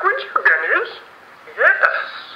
Gut, wir haben Yes.